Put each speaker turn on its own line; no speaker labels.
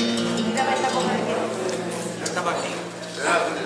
Mírame esta copa de aquí.
Yo estaba aquí.